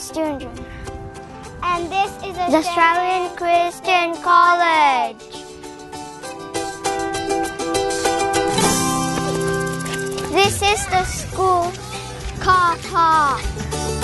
And this is the Australian Christian College. This is the school car park.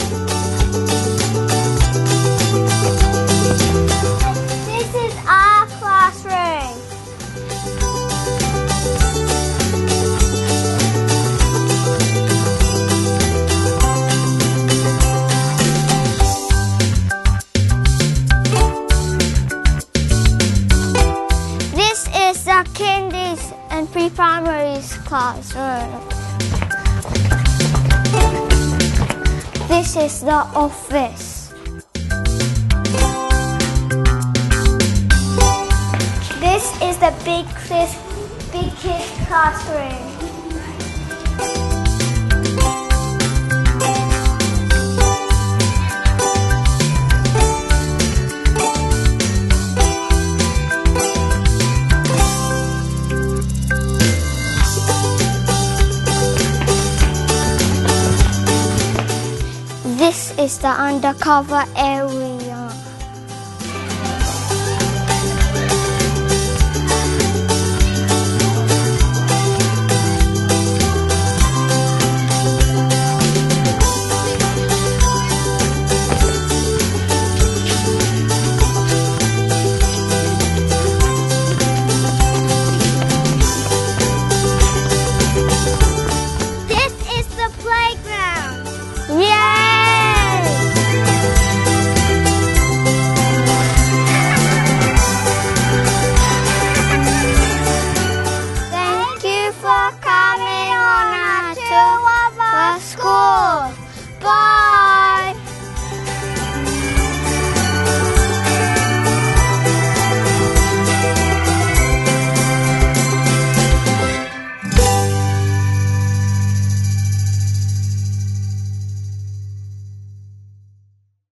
Pre-primary classroom. This is the office. This is the big kids, big kids classroom. This is the undercover area. o'clock.